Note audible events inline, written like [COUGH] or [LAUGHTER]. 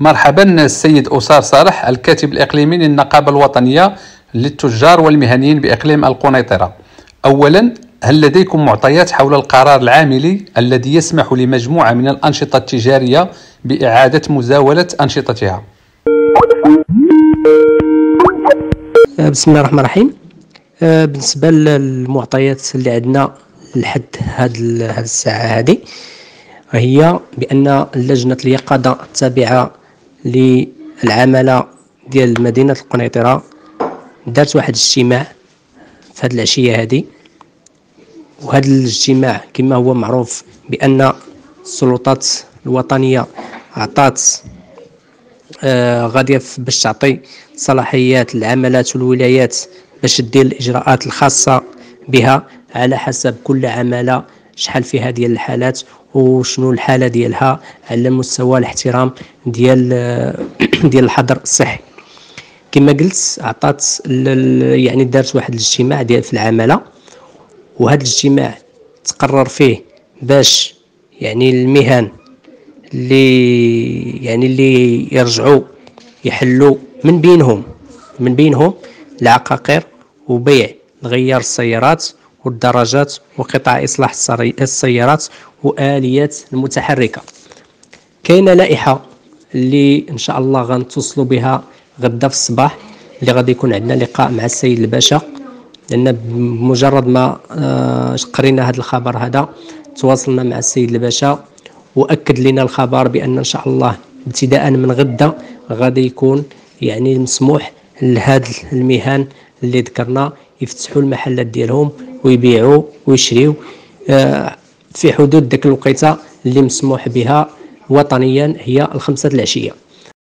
مرحبا السيد أسار صالح الكاتب الإقليمي للنقابة الوطنية للتجار والمهنيين بإقليم القنيطرة أولا هل لديكم معطيات حول القرار العاملي الذي يسمح لمجموعة من الأنشطة التجارية بإعادة مزاولة أنشطتها؟ بسم الله الرحمن الرحيم بالنسبة للمعطيات اللي عندنا لحد هاد الساعة هذه هي بأن لجنة اليقظة التابعة للعمالة ديال مدينة القنيطرة دارت واحد الاجتماع في هاد العشية هذه وهذا الاجتماع كما هو معروف بأن السلطات الوطنية عطات آه غادية باش تعطي صلاحيات العملات والولايات باش دير الإجراءات الخاصة بها على حسب كل عمالة شحال فيها ديال الحالات وشنو الحالة ديالها على مستوى الاحترام ديال [COUGHS] ديال الحظر الصحي. كما قلت عطات يعني دارت واحد الاجتماع ديال في العمالة وهذا الاجتماع تقرر فيه باش يعني المهن اللي يعني اللي يرجعوا يحلوا من بينهم من بينهم العقاقير وبيع غيار السيارات والدراجات وقطع إصلاح السيارات وآليات المتحركة. كاينة لائحة اللي إن شاء الله غنتوصلوا بها غدا في الصباح اللي غادي يكون عندنا لقاء مع السيد الباشا. لأن بمجرد ما آه، قرينا هذا الخبر هذا تواصلنا مع السيد الباشا وأكد لنا الخبر بأن إن شاء الله ابتداء من غدا غادي يكون يعني مسموح لهاد المهن اللي ذكرنا يفتحوا المحلات ديالهم ويبيعوا ويشريوا آه، في حدود ديك الوقيته اللي مسموح بها وطنيا هي الخمسة العشية.